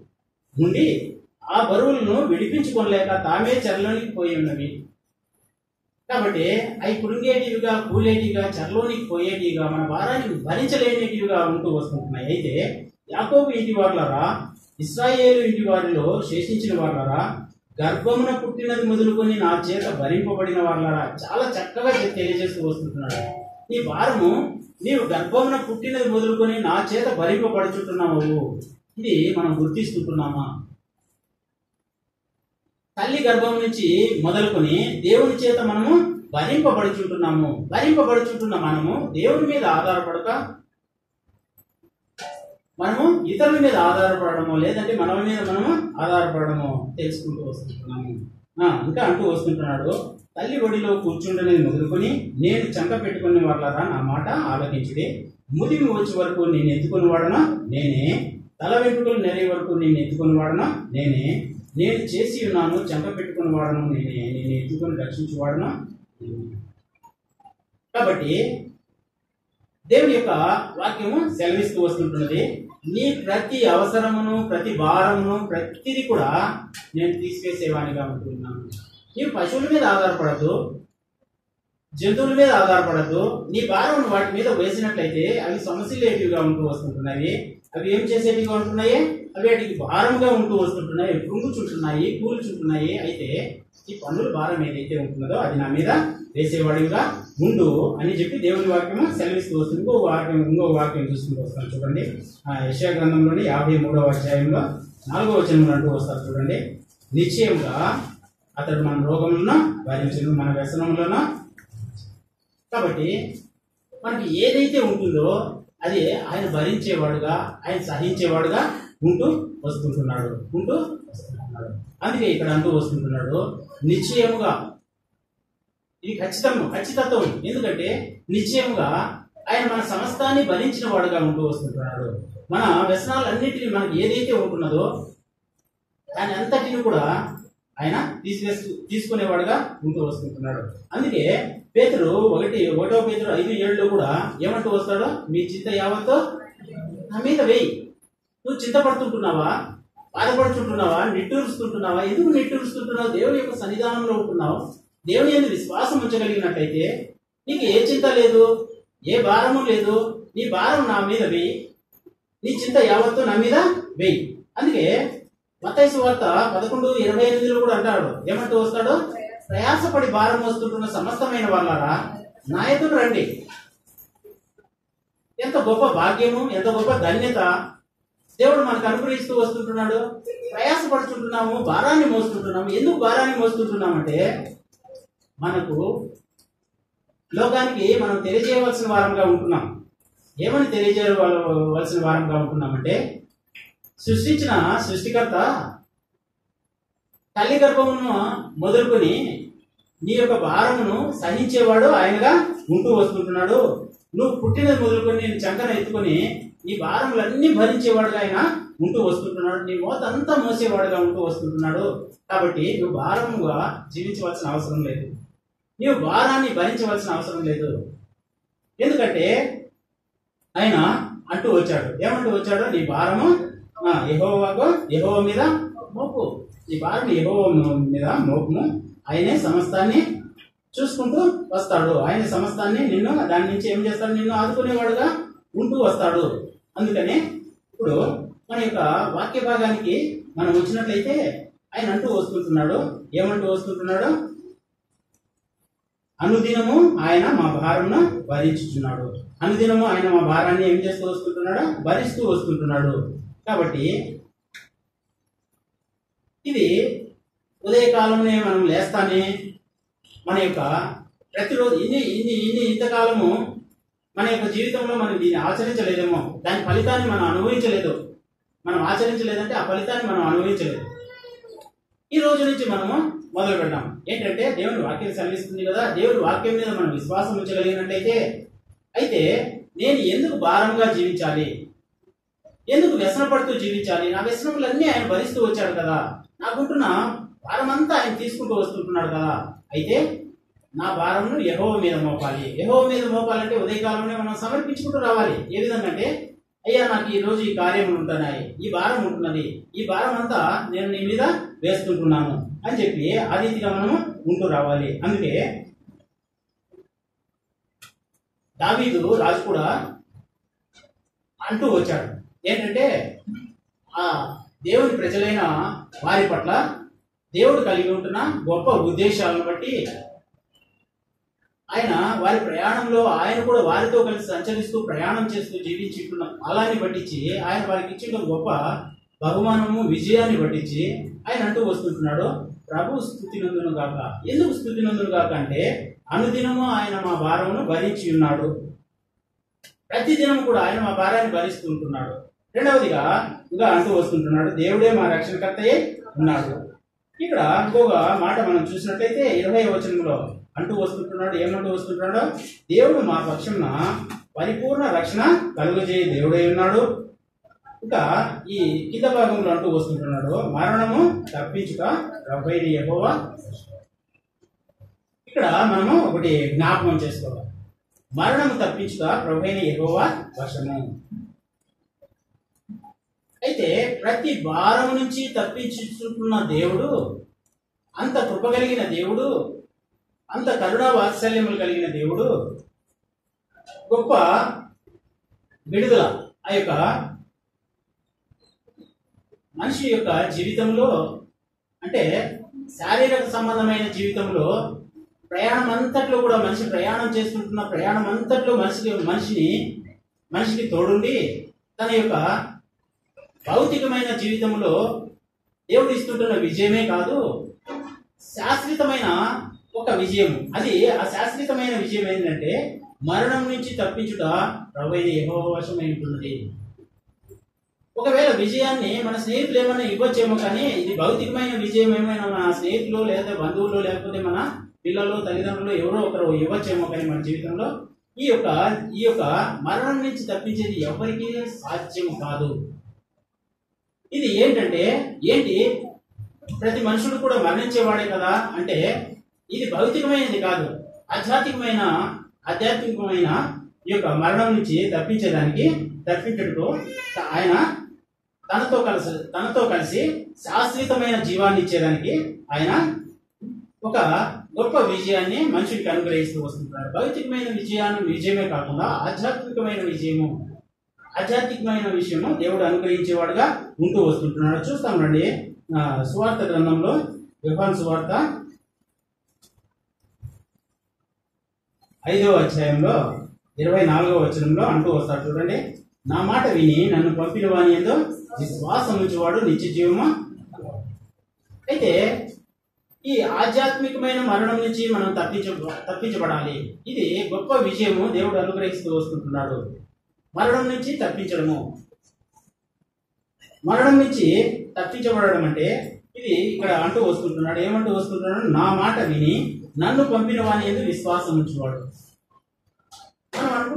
ఉండి ఆ బరువులను విడిపించుకోలేక తామే చెరలోనికి పోయి ఉన్నవి. కాబట్టి అవి కృంగేటివిగా కూలేటివిగా చెరలోనికి పోయేటివిగా మన భారాన్ని భరించలేనిటివిగా ఉంటూ వస్తుంటున్నాయి. అయితే యాకోబు ఇంటి వాళ్ళరా ఇస్రాయేలు ఇంటి వారిలో శేషించిన వాళ్ళరా గర్భమున పుట్టినది మొదలుకొని నా చేత భరింపబడిన వాళ్ళరా చాలా చక్కగా తెలియజేస్తూ వస్తుంటున్నాడు. ఈ వారము నీవు గర్భమున పుట్టినది మొదలుకొని నా చేత భరింపబడుచుంటున్నావు. ఇది మనం గుర్తిస్తుంటున్నామా? తల్లి గర్భం నుంచి మొదలుకొని దేవుని చేత మనము భరింపబడుచుంటున్నాము. భరింపబడుచుంటున్న మనము దేవుని మీద ఆధారపడక మనము ఇతరుల మీద ఆధారపడము లేదంటే మన మీద మనము ఆధారపడము తెలుసుకుంటూ వస్తుంటున్నాము. ఇంకా అంటూ వస్తుంటున్నాడు తల్లి ఒడిలో కూర్చుండని మొదలుకొని నేను చంక పెట్టుకునే వాళ్ళరా నా మాట ఆలోచించుడి ముదిమి వచ్చే వరకు నేను ఎత్తుకుని వాడనా? నేనే. తల వెంట్రుకలు నెరే వరకు నేను ఎత్తుకుని వాడనా? నేనే. నేను చేసి ఉన్నాను చంక పెట్టుకుని వాడను నేనే. నేను ఎత్తుకొని రక్షించి వాడనా? కాబట్టి దేవుని యొక్క వాక్యము సెలవిస్తూ వస్తుంటున్నది నీ ప్రతి అవసరమును ప్రతి భారమును ప్రతిది కూడా నేను తీసివేసేవాడిగా ఉంటున్నాను. నీవు పశువుల మీద ఆధారపడద్దు జంతువుల మీద ఆధారపడద్దు నీ భారం వాటి మీద వేసినట్లయితే అవి సమస్యలేటివిగా ఉంటూ వస్తుంటున్నాయి. అవి ఏం చేసేటివిగా ఉంటున్నాయి? అవి వాటికి భారంగా ఉంటూ వస్తుంటున్నాయి. కృంగుచుంటున్నాయి కూల్చుంటున్నాయి. అయితే ఈ పనుల భారం ఏదైతే ఉంటున్నదో అది నా మీద వేసేవాడిగా ఉండు అని చెప్పి దేవుని వాక్యము సెలవిస్తూ వస్తుంది. ఇంకో వాక్యం ఇంకో వాక్యం చూసుకుంటూ వస్తాను చూడండి. ఆ యెషయా గ్రంథంలోని యాభై మూడవ అధ్యాయంలో నాలుగో వచనం అంటూ వస్తారు చూడండి. నిశ్చయంగా అతడు మన రోగములను భరించను మన వ్యసనములను. కాబట్టి మనకి ఏదైతే ఉంటుందో అది ఆయన భరించేవాడుగా ఆయన సహించేవాడుగా ఉంటూ వస్తుంటున్నాడు ఉంటూ వస్తుంటున్నాడు. అందుకే ఇక్కడ అంటూ వస్తుంటున్నాడు నిశ్చయముగా ఇది ఖచ్చితము ఖచ్చితత్వం ఎందుకంటే నిశ్చయముగా ఆయన మన సమస్తాన్ని భరించిన వాడుగా ఉంటూ వస్తుంటున్నాడు మన వ్యసనాలన్నింటినీ మనకి ఏదైతే ఉంటున్నదో దాని అంతటిని కూడా ఆయన తీసివేస్తూ తీసుకునేవాడుగా ఉంటూ వస్తుంటున్నాడు అందుకే పేతుడు ఒకటి ఒకటో పేతుడు ఐదు ఏళ్ళలో కూడా ఏమంటూ వస్తాడో? మీ చింత యావత్తో నా మీద వేయి. నువ్వు చింతపడుతుంటున్నావా? బాధపడుతుంటున్నావా? నిట్టూరుస్తుంటున్నావా? ఎందుకు నిట్టూరుస్తుంటున్నావు? దేవుని యొక్క సన్నిధానంలో ఉంటున్నావు? దేవుని ఎందుకు విశ్వాసం ఉంచగలిగినట్టయితే నీకు ఏ చింత లేదు ఏ భారము లేదు నీ భారం నా మీద వేయి. నీ చింత యావత్తు నా మీద వేయి. అందుకే మతైసు వార్త పదకొండు ఇరవై ఎనిమిదిలో కూడా అంటాడు. ఏమంటూ వస్తాడు? ప్రయాసపడి భారం వస్తుంటున్న సమస్తమైన వాళ్ళారా? నాయకుడు రండి. ఎంత గొప్ప భాగ్యము ఎంత గొప్ప ధన్యత దేవుడు మనకు అనుగ్రహిస్తూ వస్తుంటున్నాడు. ప్రయాసపడుతుంటున్నాము భారాన్ని మోస్తుంటున్నాము. ఎందుకు భారాన్ని మోస్తుంటున్నామంటే మనకు లోకానికి మనం తెలియజేయవలసిన వారంగా ఉంటున్నాం. ఏమని తెలియజేయవలసిన వారంగా ఉంటున్నామంటే సృష్టించిన సృష్టికర్త తల్లి గర్భమును మొదలుకొని నీ యొక్క భారమును సహించేవాడు ఆయనగా ఉంటూ వస్తుంటున్నాడు. నువ్వు పుట్టినది మొదలుకొని నేను చంకన ఎత్తుకొని నీ భారములన్నీ భరించేవాడుగా ఆయన ఉంటూ వస్తుంటున్నాడు. నీ మోత అంతా మోసేవాడుగా ఉంటూ వస్తుంటున్నాడు. కాబట్టి నువ్వు భారముగా జీవించవలసిన అవసరం లేదు. నీవు భారాన్ని భరించవలసిన అవసరం లేదు. ఎందుకంటే ఆయన అంటూ వచ్చాడు. ఏమంటూ వచ్చాడు? నీ భారము యహోవాకు యహోవ మీద మోపు. నీ భారం యహోవ మీద మోపుము. ఆయనే సమస్తాన్ని చూసుకుంటూ వస్తాడు. ఆయన సమస్తాన్ని నిన్ను దాని నుంచి ఏం చేస్తాడు? నిన్ను ఆదుకునేవాడుగా ఉంటూ వస్తాడు. అందుకనే ఇప్పుడు మన యొక్క వాక్య భాగానికి మనం వచ్చినట్లయితే ఆయన అంటూ వస్తుంటున్నాడు. ఏమంటూ వస్తుంటున్నాడు? అనుదినము ఆయన మా భారంను భరించుచున్నాడు అనుదినము ఆయన మా భారాన్ని ఏం చేస్తూ వస్తుంటున్నాడు? భరిస్తూ వస్తుంటున్నాడు. కాబట్టి ఇది ఉదయకాలంలో మనం లేస్తానే మన యొక్క ప్రతిరోజు ఇన్ని ఇన్ని ఇన్ని ఇంతకాలము మన యొక్క జీవితంలో మనం దీన్ని ఆచరించలేదేమో. దాని ఫలితాన్ని మనం అనుభవించలేదు. మనం ఆచరించలేదంటే ఆ ఫలితాన్ని మనం అనుభవించలేదు. ఈ రోజు నుంచి మనము మొదలు పెడదాం ఏంటంటే దేవుని వాక్యం సెలవిస్తుంది కదా దేవుని వాక్యం మీద మనం విశ్వాసం ఉంచగలిగినట్టయితే అయితే నేను ఎందుకు భారంగా జీవించాలి? ఎందుకు వ్యసన పడుతూ జీవించాలి? నా వ్యసనములన్నీ ఆయన భరిస్తూ వచ్చాడు కదా. నాకుంటున్న భారమంతా ఆయన తీసుకుంటూ వస్తుంటున్నాడు కదా. అయితే నా భారంను యహోవ మీద మోపాలి. యహోవ మీద మోపాలంటే ఉదయకాలంలో మనం సమర్పించుకుంటూ రావాలి. ఏ విధంగా అంటే అయ్యా నాకు ఈ రోజు ఈ కార్యములు ఉంటున్నాయి. ఈ భారం ఉంటున్నది. ఈ భారం అంతా నేను నీ మీద వేసుకుంటున్నాను అని చెప్పి ఆ రీతిగా మనము ఉంటూ రావాలి. అందుకే దావీదు రాజు కూడా అంటూ వచ్చాడు. ఏంటంటే ఆ దేవుని ప్రజలైన వారి పట్ల దేవుడు కలిగి ఉంటున్న గొప్ప ఉద్దేశాలను బట్టి ఆయన వారి ప్రయాణంలో ఆయన కూడా వారితో కలిసి సంచరిస్తూ ప్రయాణం చేస్తూ జీవించుకున్న కాలాన్ని పట్టించి ఆయన వారికి ఇచ్చిన గొప్ప బహుమానము విజయాన్ని పట్టించి ఆయన అంటూ వస్తుంటున్నాడు. ప్రభు స్థుతి నందును గాక. ఎందుకు స్థుతి నందును గాక అంటే అనుదినము ఆయన మా భారమును భరించి ఉన్నాడు. ప్రతిదినం కూడా ఆయన మా భారాన్ని భరిస్తూ ఉంటున్నాడు. రెండవదిగా ఇంకా అంటూ వస్తుంటున్నాడు దేవుడే మా రక్షణకర్తయే ఉన్నాడు. ఇక్కడ ఇంకొక మాట మనం చూసినట్లయితే ఇరవై వచనంలో అంటూ వస్తుంటున్నాడు ఏమంటూ వస్తుంటున్నాడు? దేవుడు మా పక్షంన పరిపూర్ణ రక్షణ కలుగజేయ దేవుడై ఉన్నాడు. ఇంకా ఈ కింద భాగంలో అంటూ వస్తుంటున్నాడు మరణము తప్పించుక రబ్బైని యెహోవా ఇక్కడ మనము ఒకటి జ్ఞాపకం చేసుకోవాలి. మరణము తప్పించుట ప్రభైన యెహోవా వశము. అయితే ప్రతి భారం నుంచి తప్పించుకుంటున్న దేవుడు అంత కృప కలిగిన దేవుడు అంత కరుణా వాత్సల్యములు కలిగిన దేవుడు గొప్ప విడుదల ఆ యొక్క మనిషి యొక్క జీవితంలో అంటే శారీరక సంబంధమైన జీవితంలో ప్రయాణం అంతట్లో కూడా మనిషి ప్రయాణం చేసుకుంటున్న ప్రయాణం అంతట్లో మనిషికి మనిషిని మనిషికి తోడుండి తన యొక్క భౌతికమైన జీవితంలో దేవుడు ఇస్తుంటున్న విజయమే కాదు శాశ్వతమైన ఒక విజయం అది ఆ శాశ్వతమైన విజయం ఏంటంటే మరణం నుంచి తప్పించుట ప్రభైన యెహోవా ఉంటున్నది ఒకవేళ విజయాన్ని మన స్నేహితులు ఏమైనా ఇవ్వచ్చేమో కానీ ఇది భౌతికమైన విజయం ఏమైనా మన స్నేహితులు లేదా బంధువులు లేకపోతే మన పిల్లలు తల్లిదండ్రులు ఎవరో ఒకరు ఇవ్వచ్చేమో కానీ మన జీవితంలో ఈ యొక్క ఈ యొక్క మరణం నుంచి తప్పించేది ఎవరికీ సాధ్యం కాదు. ఇది ఏంటంటే ఏంటి? ప్రతి మనుషుడు కూడా మరణించేవాడే కదా అంటే ఇది భౌతికమైనది కాదు. ఆధ్యాత్మికమైన ఆధ్యాత్మికమైన ఈ యొక్క మరణం నుంచి తప్పించేదానికి తప్పించటకు ఆయన తనతో కలిసి తనతో కలిసి శాశ్వతమైన జీవాన్ని ఇచ్చేదానికి ఆయన ఒక గొప్ప విజయాన్ని మనుషుడికి అనుగ్రహిస్తూ వస్తుంటారు. భౌతికమైన విజయాన్ని విజయమే కాకుండా ఆధ్యాత్మికమైన విజయము ఆధ్యాత్మికమైన విషయము దేవుడు అనుగ్రహించేవాడుగా ఉంటూ వస్తుంటున్నాడు. చూస్తాం రండి. సువార్త గ్రంథంలో యోహాన్ సువార్త ఐదవ అధ్యాయంలో ఇరవై నాలుగవ వచనంలో అంటూ వస్తాడు. చూడండి. నా మాట విని నన్ను పంపిన వాణి ఏదో విశ్వాసం ఉంచేవాడు నిత్య జీవము అయితే ఈ ఆధ్యాత్మికమైన మరణం నుంచి మనం తప్పించ తప్పించబడాలి. ఇది గొప్ప విజయము దేవుడు అనుగ్రహిస్తూ వస్తుంటున్నాడు. మరణం నుంచి తప్పించడము. మరణం నుంచి తప్పించబడడం అంటే ఇది ఇక్కడ అంటూ వస్తుంటున్నాడు. ఏమంటూ వస్తుంటున్నాడు? నా మాట విని నన్ను పంపిన వాని ఎందుకు విశ్వాసం ఉంచువాడు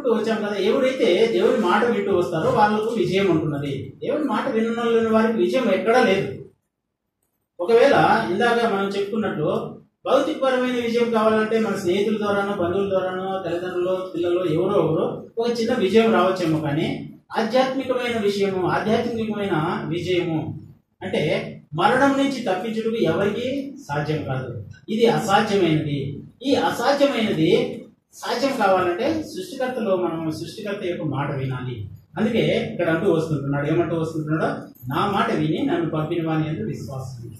మనం వచ్చాం కదా ఎవరైతే దేవుని మాట వింటూ వస్తారో వాళ్ళకు విజయం ఉంటున్నది. దేవుని మాట విన్న వారికి విజయం ఎక్కడా లేదు. ఒకవేళ ఇందాక మనం చెప్పుకున్నట్లు భౌతికపరమైన విజయం కావాలంటే మన స్నేహితుల ద్వారానో బంధువుల ద్వారానో తల్లిదండ్రులు పిల్లలు ఎవరో ఒకరు ఒక చిన్న విజయం రావచ్చేమో కానీ ఆధ్యాత్మికమైన విషయము ఆధ్యాత్మికమైన విజయము అంటే మరణం నుంచి తప్పించుటకు ఎవరికి సాధ్యం కాదు. ఇది అసాధ్యమైనది. ఈ అసాధ్యమైనది సాధ్యం కావాలంటే సృష్టికర్తలో మనం సృష్టికర్త యొక్క మాట వినాలి. అందుకే ఇక్కడ అంటూ వస్తుంటున్నాడు. ఏమంటూ వస్తుంటున్నాడో? నా మాట విని నన్ను పంపిన వాని ఎందుకు విశ్వాసం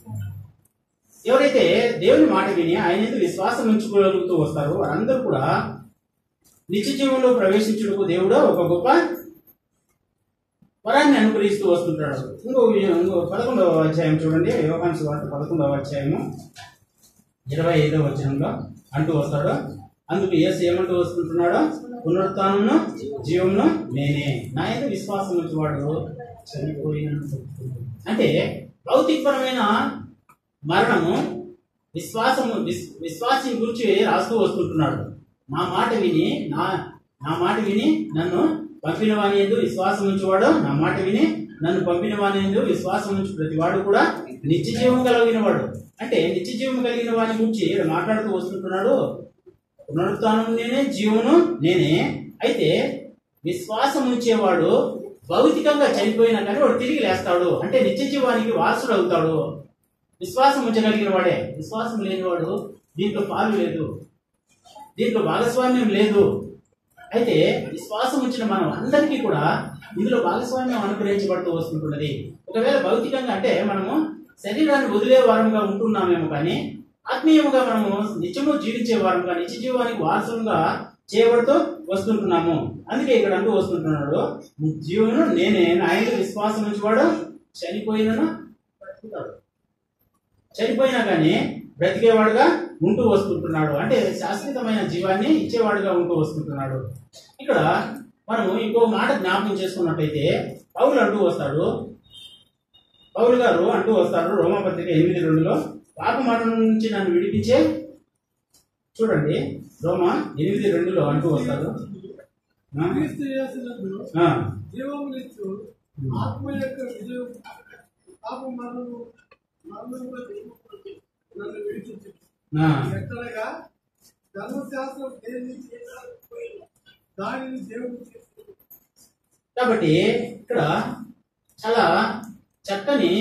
ఎవరైతే దేవుని మాట విని ఆయన ఎందుకు విశ్వాసం ఉంచుకోగలుగుతూ వస్తారో వారందరూ కూడా నిత్య జీవంలో ప్రవేశించుటకు దేవుడు ఒక గొప్ప వరాన్ని అనుగ్రహిస్తూ వస్తుంటాడు. ఇంకో ఇంకో పదకొండవ అధ్యాయం చూడండి. యోగాన్స్ వార్త పదకొండవ అధ్యాయము ఇరవై ఐదవ వచనంలో అంటూ వస్తాడు. అందుకు యేసు ఏమంటూ వస్తుంటున్నాడు? పునరుత్నమును జీవమును నేనే. నా యొక్క విశ్వాసం వచ్చేవాడు చనిపోయిన అంటే భౌతికపరమైన మరణము విశ్వాసము విశ్వాసం గురించి రాస్తూ వస్తుంటున్నాడు. నా మాట విని నా నా మాట విని నన్ను పంపిన వాని ఎందు విశ్వాసం ఉంచేవాడు నా మాట విని నన్ను పంపిన వాని ఎందు విశ్వాసం ఉంచి ప్రతి వాడు కూడా నిత్య జీవం కలిగిన వాడు. అంటే నిత్య జీవం కలిగిన వాని గురించి మాట్లాడుతూ వస్తుంటున్నాడు? పునరుత్నం నేనే జీవను నేనే. అయితే విశ్వాసం ఉంచేవాడు భౌతికంగా చనిపోయినా కానీ వాడు తిరిగి లేస్తాడు. అంటే నిత్య జీవానికి వారసుడు అవుతాడు విశ్వాసం ఉంచగలిగిన వాడే విశ్వాసం లేనివాడు దీంట్లో పాలు లేదు. దీంట్లో భాగస్వామ్యం లేదు. అయితే విశ్వాసం ఉంచిన మనం అందరికీ కూడా ఇందులో భాగస్వామ్యం అనుగ్రహించబడుతూ వస్తుంటున్నది ఒకవేళ భౌతికంగా అంటే మనము శరీరాన్ని వదిలే వారంగా ఉంటున్నామేమో కానీ ఆత్మీయముగా మనము నిత్యము జీవించే వారంగా నిత్య జీవానికి వారసంగా చేయబడుతూ వస్తుంటున్నాము. అందుకే ఇక్కడ అంటూ వస్తుంటున్నాడు జీవను నేనే ఆయన విశ్వాసం ఉంచేవాడు చనిపోయినను బ్రతుకుతాడు. చనిపోయినా కానీ బ్రతికేవాడుగా ఉంటూ వస్తుంటున్నాడు. అంటే శాశ్వతమైన జీవాన్ని ఇచ్చేవాడుగా ఉంటూ వస్తుంటున్నాడు. ఇక్కడ మనం ఇంకో మాట జ్ఞాపకం చేసుకున్నట్టయితే పౌరులు అంటూ వస్తాడు. పౌలు గారు అంటూ వస్తారు రోమపత్రిక ఎనిమిది రెండులో పాప మరణం నుంచి నన్ను విడిపించే చూడండి రోమ ఎనిమిది రెండులో అంటూ వస్తారు కాబట్టి ఇక్కడ చాలా చక్కని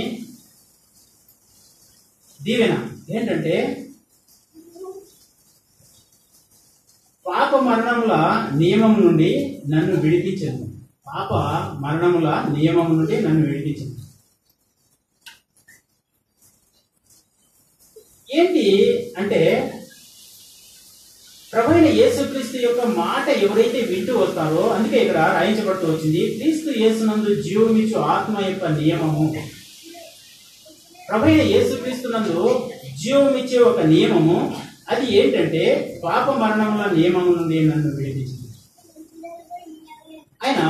దీవెన. ఏంటంటే పాప మరణముల నియమం నుండి నన్ను విడిపించను. పాప మరణముల నియమం నుండి నన్ను విడిపించను. ఏంటి అంటే ప్రభుత్వ యేసుక్రీస్తు యొక్క మాట ఎవరైతే వింటూ వస్తారో అందుకే ఇక్కడ రాయించబడుతూ వచ్చింది క్రీస్తు యేసునందు జీవమిచ్చు ఆత్మ యొక్క నియమము. ప్రభువైన యేసుక్రీస్తునందు జీవం ఇచ్చే ఒక నియమము అది ఏంటంటే పాప మరణముల నియమము నుండి నన్ను విడిపించింది. ఆయన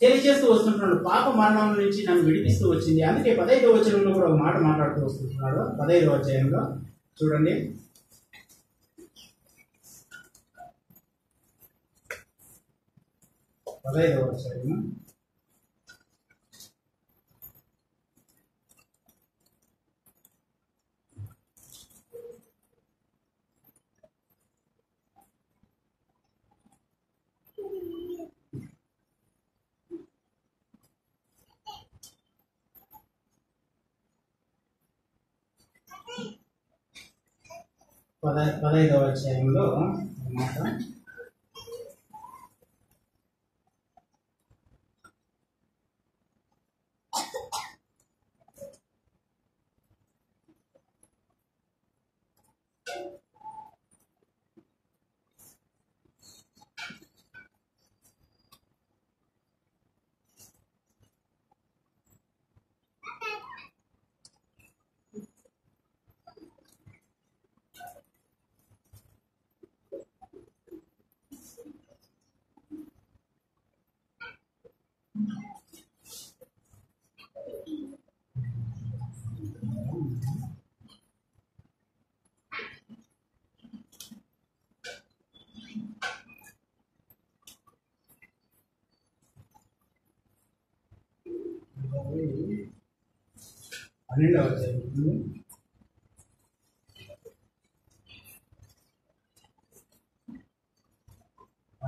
తెలియజేస్తూ వస్తుంటున్నాడు పాప మరణం నుంచి నన్ను విడిపిస్తూ వచ్చింది. అందుకే పదహైదవ వచనంలో కూడా ఒక మాట మాట్లాడుతూ వస్తుంటున్నాడు. పదహైదవ అధ్యాయంలో చూడండి. పదైదవ అధ్యాయము. పద పదహైదవ అధ్యాయంలో ఒక మాట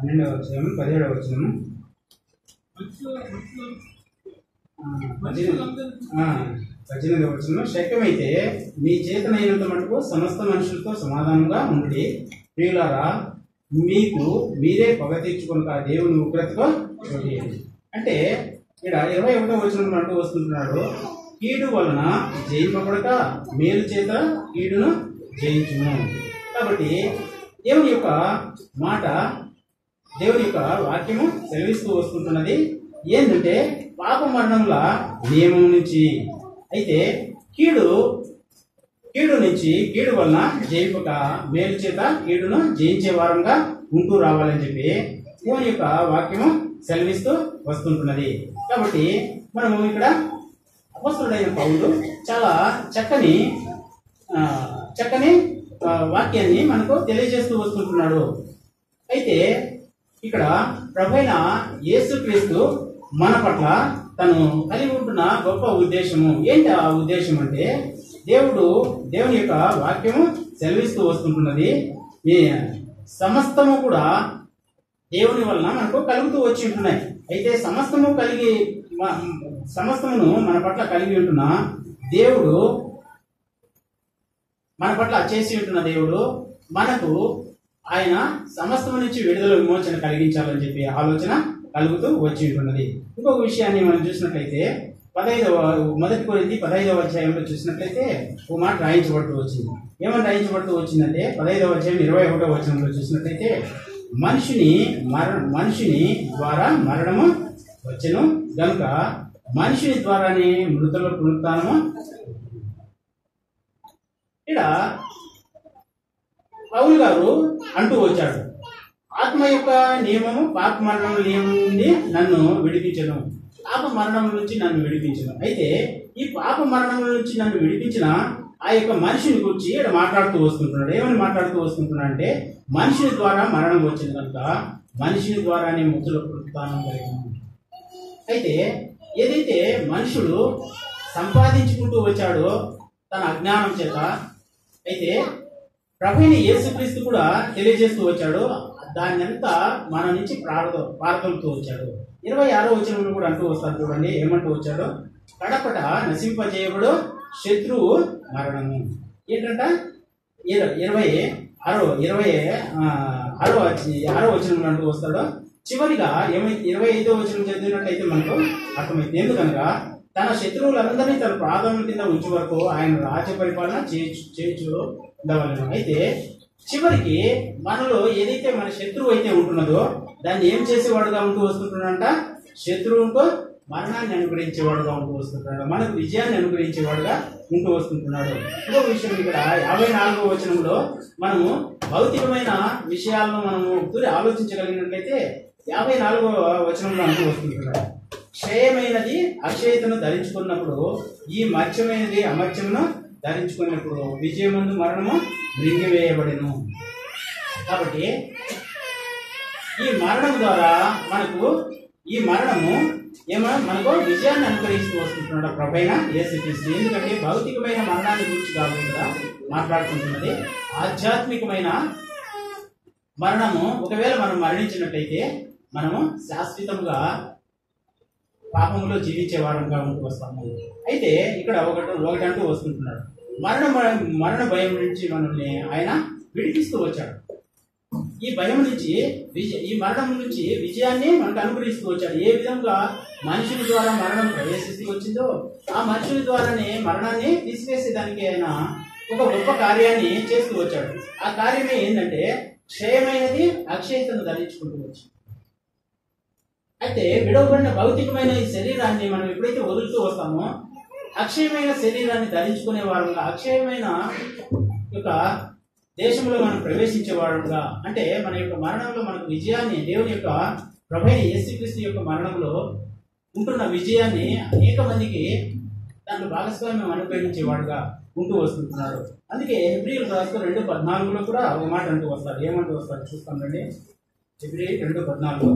పన్నెండవ వచ్చినము పదిహేడవ వచ్చినము మనుషుల పద్దెనిమిది వచ్చిన శక్యమైతే మీ చేతనైనంత మటుకు సమస్త మనుషులతో సమాధానంగా ఉండి ప్రియులారా మీకు మీరే పగ తీర్చుకుని దేవుని ఉగ్రతతో చూడండి అంటే ఇక్కడ ఇరవై ఒకటో వచ్చిన అంటూ వస్తుంటున్నాడు. కీడు వలన జయింపబడక మేలు చేత కీడును జయించును కాబట్టి దేవుని యొక్క మాట దేవుని యొక్క వాక్యము సెలవిస్తూ వస్తుంటున్నది. ఏంటంటే పాప మరణముల నియమం నుంచి. అయితే కీడు కీడు నుంచి కీడు వలన జయింపక మేలు చేత కీడును జయించే వారంగా ఉంటూ రావాలని చెప్పి దేవుని యొక్క వాక్యము సెలవిస్తూ వస్తుంటున్నది. కాబట్టి మనము ఇక్కడ అపస్తుడైన పౌరుడు చాలా చక్కని చక్కని వాక్యాన్ని మనకు తెలియజేస్తూ వస్తుంటున్నాడు. అయితే ఇక్కడ ప్రభైన యేసుక్రీస్తు మన పట్ల తను కలిగి ఉంటున్న గొప్ప ఉద్దేశము. ఏంటి ఆ ఉద్దేశం అంటే దేవుడు దేవుని యొక్క వాక్యము సెలవిస్తూ వస్తుంటున్నది. సమస్తము కూడా దేవుని వలన మనకు కలుగుతూ వచ్చి ఉంటున్నాయి. అయితే సమస్తము కలిగి సమస్తమును మన పట్ల కలిగి ఉంటున్న దేవుడు మన పట్ల చేసి ఉంటున్న దేవుడు మనకు ఆయన సమస్తం నుంచి విడుదల విమోచన కలిగించాలని చెప్పి ఆలోచన కలుగుతూ వచ్చి ఉన్నది. ఇంకొక విషయాన్ని మనం చూసినట్లయితే పదహైదవ మొదటి కొరింది పదహైదవ అధ్యాయంలో చూసినట్లయితే ఓ మాట రాయించబడుతూ వచ్చింది. ఏమని రాయించబడుతూ వచ్చిందంటే పదహైదవ అధ్యాయం ఇరవై ఒకటో వచనంలో చూసినట్లయితే మనిషిని మర మనిషిని ద్వారా మరణము వచ్చను. కనుక మనిషిని ద్వారానే మృతుల పునరుత్నము. ఇక్కడ పౌలు గారు అంటూ వచ్చాడు ఆత్మ యొక్క నియమము పాప మరణం నియమం నుండి నన్ను విడిపించడం పాప మరణం నుంచి నన్ను విడిపించడం అయితే ఈ పాప మరణం నుంచి నన్ను విడిపించిన ఆ యొక్క మనిషిని గురించి ఇక్కడ మాట్లాడుతూ వస్తుంటున్నాడు. ఏమని మాట్లాడుతూ వస్తుంటున్నాడు అంటే మనిషిని ద్వారా మరణం వచ్చింది కనుక మనిషిని ద్వారానే ముద్దుల పునరుత్థానం కలిగిన అయితే ఏదైతే మనుషుడు సంపాదించుకుంటూ వచ్చాడో తన అజ్ఞానం చేత అయితే ప్రభుని యేసుక్రీస్తు కూడా తెలియజేస్తూ వచ్చాడు. దాన్నంతా మన నుంచి ప్రార్థ పారదలుతూ వచ్చాడు. ఇరవై ఆరో వచనంలో కూడా అంటూ వస్తాడు చూడండి ఏమంటూ వచ్చాడు? కడపట నశింపజేయబడు శత్రువు మరణము. ఏంటంట? ఇరవై ఆరో ఇరవై ఆరో ఆరో వచనంలో అంటూ వస్తాడు. చివరిగా ఇరవై ఐదో వచనం చదివినట్లయితే మనకు అర్థమైంది. ఎందుకనగా తన శత్రువులందరినీ తన ప్రాధాన్యం కింద ఉంచే వరకు ఆయన రాజ్య పరిపాలన చేయించు చేయొచ్చు ఉండవలను. అయితే చివరికి మనలో ఏదైతే మన శత్రువు అయితే ఉంటున్నదో దాన్ని ఏం చేసేవాడుగా ఉంటూ వస్తుంటున్నాడంట శత్రువుకు మరణాన్ని అనుగ్రహించేవాడుగా ఉంటూ వస్తుంటున్నాడు మనకు విజయాన్ని అనుగ్రహించేవాడుగా ఉంటూ వస్తుంటున్నాడు. ఇంకో విషయం ఇక్కడ యాభై నాలుగో వచనంలో మనము భౌతికమైన విషయాలను మనము తూరి ఆలోచించగలిగినట్లయితే యాభై నాలుగో వచనంలో అంటూ వస్తుంటున్నాడు క్షయమైనది అక్షయతను ధరించుకున్నప్పుడు ఈ మత్స్యమైనది అమత్యమును ధరించుకున్నప్పుడు విజయమందు మరణము మృంగివేయబడిను. కాబట్టి ఈ మరణం ద్వారా మనకు ఈ మరణము ఏమో మనకు విజయాన్ని అనుకరిస్తూ వస్తుంటున్నాడు ప్రభైన ఏసుక్రీస్తు ఎందుకంటే భౌతికమైన మరణాన్ని గురించి కాకుండా మాట్లాడుకుంటున్నది. ఆధ్యాత్మికమైన మరణము ఒకవేళ మనం మరణించినట్టయితే మనము శాశ్వతంగా పాపంలో జీవించేవారంగా ఉంటూ వస్తాము. అయితే ఇక్కడ ఒకటి ఒకటి అంటూ వస్తుంటున్నాడు. మరణ మరణ భయం నుంచి మనల్ని ఆయన విడిపిస్తూ వచ్చాడు. ఈ భయం నుంచి విజయ ఈ మరణం నుంచి విజయాన్ని మనకు అనుగ్రహిస్తూ వచ్చాడు. ఏ విధంగా మనుషుని ద్వారా మరణం ప్రవేశిస్తూ వచ్చిందో ఆ మనుషుని ద్వారానే మరణాన్ని తీసివేసేదానికి ఆయన ఒక గొప్ప కార్యాన్ని చేస్తూ వచ్చాడు. ఆ కార్యమే ఏంటంటే క్షయమైనది అక్షయతను ధరించుకుంటూ వచ్చింది. అయితే విడవబడిన భౌతికమైన ఈ శరీరాన్ని మనం ఎప్పుడైతే వదులుతూ వస్తామో అక్షయమైన శరీరాన్ని ధరించుకునే వారంగా అక్షయమైన యొక్క దేశంలో మనం ప్రవేశించే వారంగా అంటే మన యొక్క మరణంలో మనకు విజయాన్ని దేవుని యొక్క ప్రభైన యేసుక్రీస్తు యొక్క మరణంలో ఉంటున్న విజయాన్ని అనేక మందికి దాంట్లో భాగస్వామ్యం అనుగ్రహించేవాడుగా ఉంటూ వస్తుంటున్నారు. అందుకే హెబ్రిల్ రాస్తూ రెండు పద్నాలుగులో కూడా ఒక మాట అంటూ వస్తారు. ఏమంటూ వస్తారు? చూస్తాం రండి. హెబ్రి రెండు పద్నాలుగు.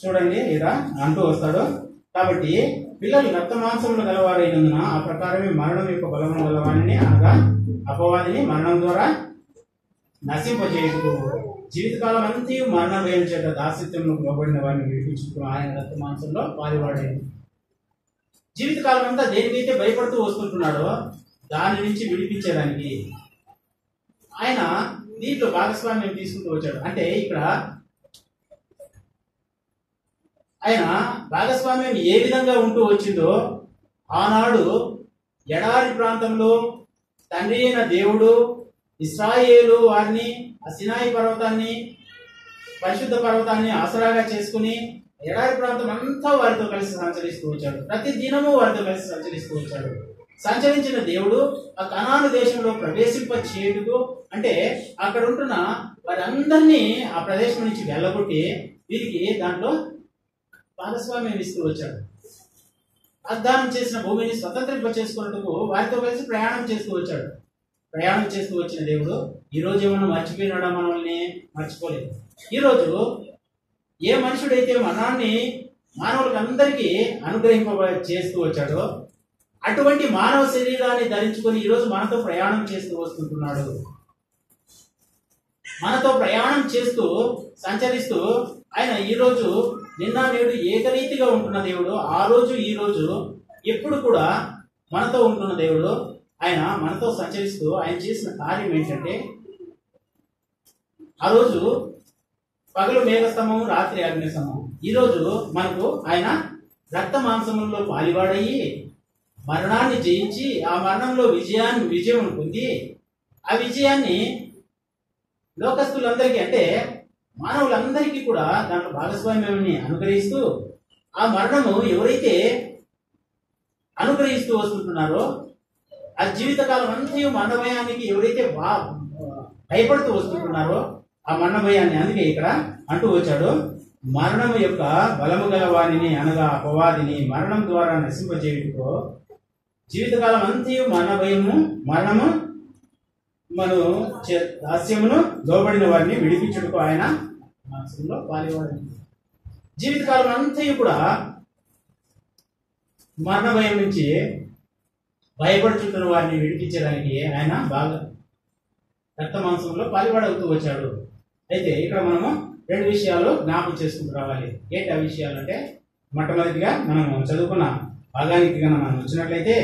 చూడండి ఇలా అంటూ వస్తాడు. కాబట్టి పిల్లలు రక్త మాంసములు గలవారైనందున ఆ ప్రకారమే మరణం యొక్క బలము గలవారిని అనగా అపవాదిని మరణం ద్వారా నశింపజేయకు జీవితకాలం అంతా మరణ భయం చేత దాస్యత్వంలో లోబడిన వారిని విడిపించుకుని ఆయన రక్త మాంసంలో పారివాడైంది జీవితకాలం అంతా దేనికైతే భయపడుతూ వస్తుంటున్నాడో దాని నుంచి విడిపించడానికి ఆయన దీంట్లో భాగస్వామ్యం తీసుకుంటూ వచ్చాడు. అంటే ఇక్కడ ఆయన భాగస్వామ్యం ఏ విధంగా ఉంటూ వచ్చిందో ఆనాడు ఎడారి ప్రాంతంలో తండ్రి అయిన దేవుడు ఇస్రాయేలు వారిని ఆ సినాయి పర్వతాన్ని పరిశుద్ధ పర్వతాన్ని ఆసరాగా చేసుకుని ఎడారి ప్రాంతం అంతా వారితో కలిసి సంచరిస్తూ వచ్చాడు. ప్రతి దినము వారితో కలిసి సంచరిస్తూ వచ్చాడు. సంచరించిన దేవుడు ఆ కణాను దేశంలో ప్రవేశింప చేయుటకు అంటే అక్కడ ఉంటున్న వారందరినీ ఆ ప్రదేశం నుంచి వెళ్ళగొట్టి వీరికి దాంట్లో భాగస్వామ్యం ఇస్తూ వచ్చాడు. వాగ్దానం చేసిన భూమిని స్వతంత్రింప చేసుకున్నందుకు వారితో కలిసి ప్రయాణం చేస్తూ వచ్చాడు. ప్రయాణం చేస్తూ వచ్చిన దేవుడు ఈ రోజు ఏమన్నా మర్చిపోయినాడా మనల్ని? మర్చిపోలేదు. ఈ రోజు ఏ మనుషుడైతే మనాన్ని మానవులందరికీ అనుగ్రహింప చేస్తూ వచ్చాడో అటువంటి మానవ శరీరాన్ని ధరించుకొని ఈ రోజు మనతో ప్రయాణం చేస్తూ వస్తుంటున్నాడు. మనతో ప్రయాణం చేస్తూ సంచరిస్తూ ఆయన ఈ రోజు నిన్న నేడు ఏకరీతిగా ఉంటున్న దేవుడు ఆ రోజు ఈ రోజు ఎప్పుడు కూడా మనతో ఉంటున్న దేవుడు. ఆయన మనతో సంచరిస్తూ ఆయన చేసిన కార్యం ఏంటంటే ఆ రోజు పగలు మేఘస్తంభము రాత్రి అగ్నిస్తంభం ఈ రోజు మనకు ఆయన రక్త మాంసములలో పాలివాడయ్యి మరణాన్ని జయించి ఆ మరణంలో విజయాన్ని విజయం పొంది ఆ విజయాన్ని లోకస్తులందరికీ అంటే మానవులందరికీ కూడా దాంట్లో భాగస్వామ్యాన్ని అనుగ్రహిస్తూ ఆ మరణము ఎవరైతే అనుగ్రహిస్తూ వస్తుంటున్నారో ఆ జీవితకాలం అంతా మరణభయానికి ఎవరైతే బా- భయపడుతూ వస్తుంటున్నారో ఆ మరణ భయాన్ని అందుకే ఇక్కడ అంటూ వచ్చాడు. మరణం యొక్క బలము గల వారిని అనగా అపవాదిని మరణం ద్వారా నశింపజేయుటో జీవితకాలం అంతయు మరణ భయము మరణము మనం దాస్యమును లోబడిన వారిని విడిపించుటకు ఆయన మనసులో పాలేవాడు. జీవితకాలం అంతయు కూడా మరణ భయం నుంచి భయపడుచుంటున్న వారిని విడిపించడానికి ఆయన బాగా రక్త మాంసంలో పాలివాడవుతూ వచ్చాడు. అయితే ఇక్కడ మనము రెండు విషయాలు జ్ఞాపకం చేసుకుంటూ రావాలి. ఏంటి ఆ విషయాలు అంటే మొట్టమొదటిగా మనం చదువుకున్న భాగానికి కనుక మనం వచ్చినట్లయితే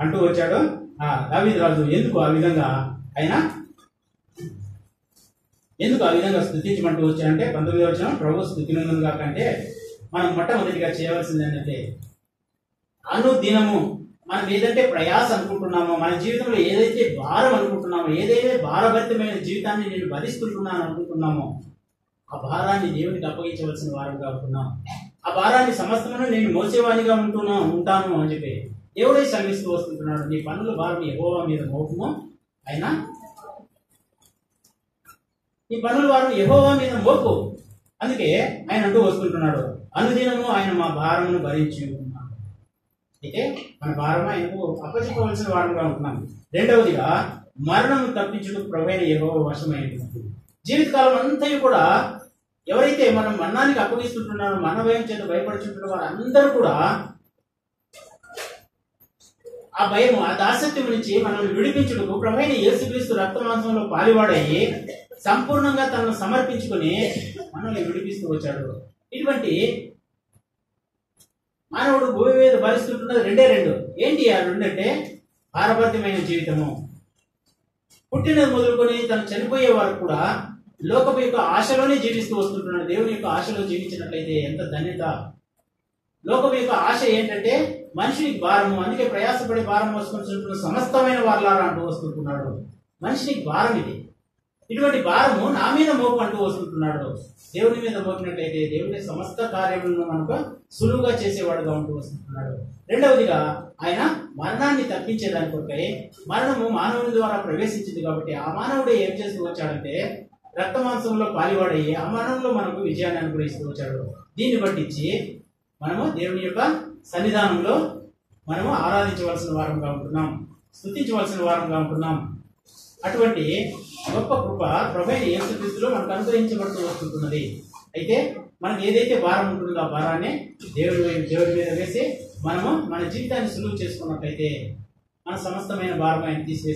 అంటూ వచ్చాడు ఆ రాజు ఎందుకు ఆ విధంగా అయినా? ఎందుకు ఆ విధంగా స్థుతించమంటూ వచ్చారంటే పంతొమ్మిది వచ్చిన ప్రభు స్థుతి కాకంటే మనం మొట్టమొదటిగా చేయవలసింది ఏంటంటే అనుదినము మనం ఏదైతే ప్రయాస అనుకుంటున్నామో మన జీవితంలో ఏదైతే భారం అనుకుంటున్నామో ఏదైతే భారభరితమైన జీవితాన్ని నేను భరిస్తుంటున్నాను అనుకుంటున్నామో ఆ భారాన్ని దేవునికి అప్పగించవలసిన వారుగా ఉంటున్నాం. ఆ భారాన్ని సమస్తమును నేను మోసేవానిగా ఉంటున్నా ఉంటాను అని చెప్పి దేవుడే శ్రమిస్తూ వస్తుంటున్నాడు. నీ పనుల భారం ఎవో మీద మోపము. అయినా? ఈ పనులు వారు యహోవా మీద మోపు. అందుకే ఆయన అంటూ వస్తుంటున్నాడు అనుదినము ఆయన మా భారమును భరించి ఉన్నాడు అయితే మన భారం ఆయనకు అప్పచెప్పవలసిన వారంగా ఉంటున్నాం. రెండవదిగా మరణము తప్పించుకు ప్రవైన యహోవ వశమైనటువంటి జీవితకాలం అంతయు కూడా ఎవరైతే మనం మరణానికి అప్పగిస్తుంటున్నారో మన భయం చేత భయపడుచుంటున్న వారు అందరూ కూడా ఆ భయం ఆ దాసత్యం నుంచి మనల్ని విడిపించుటకు ప్రభైన యేసుక్రీస్తు రక్త మాంసంలో పాలివాడయ్యి సంపూర్ణంగా తనను సమర్పించుకొని మనల్ని విడిపిస్తూ వచ్చాడు. ఇటువంటి మానవుడు భూమి మీద భరిస్తుంటున్నది రెండే రెండు. ఏంటి ఆ రెండంటే అంటే జీవితము. పుట్టినది మొదలుకొని తను చనిపోయే వారు కూడా లోకపు యొక్క ఆశలోనే జీవిస్తూ వస్తుంటున్నాడు. దేవుని యొక్క ఆశలో జీవించినట్లయితే ఎంత ధన్యత. లోకం యొక్క ఆశ ఏంటంటే మనిషికి భారము అందుకే ప్రయాసపడి భారం మోసుకొని సమస్తమైన వారలారా అంటూ వస్తుంటున్నాడు. మనిషికి భారం ఇది. ఇటువంటి భారము నా మీద మోపు అంటూ వస్తుంటున్నాడు. దేవుని మీద మోపినట్లయితే దేవుని సమస్త కార్యములను మనకు సులువుగా చేసేవాడుగా ఉంటూ వస్తుంటున్నాడు. రెండవదిగా ఆయన మరణాన్ని తప్పించేదాని కొరకై మరణము మానవుని ద్వారా ప్రవేశించింది కాబట్టి ఆ మానవుడే ఏం చేస్తూ వచ్చాడంటే రక్త మాంసంలో పాలివాడయ్యి ఆ మరణంలో మనకు విజయాన్ని అనుగ్రహిస్తూ వచ్చాడు. దీన్ని బట్టించి మనము దేవుని యొక్క సన్నిధానంలో మనము ఆరాధించవలసిన వారంగా ఉంటున్నాం స్థుతించవలసిన వారంగా ఉంటున్నాం అటువంటి గొప్ప కృప ప్రభైన యేసుక్రీస్తులో మనకు అనుగ్రహించబడుతూ వస్తుంటున్నది. అయితే మనకి ఏదైతే భారం ఉంటుందో ఆ భారాన్ని దేవుడి దేవుడి మీద వేసి మనము మన జీవితాన్ని సులువు చేసుకున్నట్లయితే మన సమస్తమైన భారం ఆయన తీసివేసి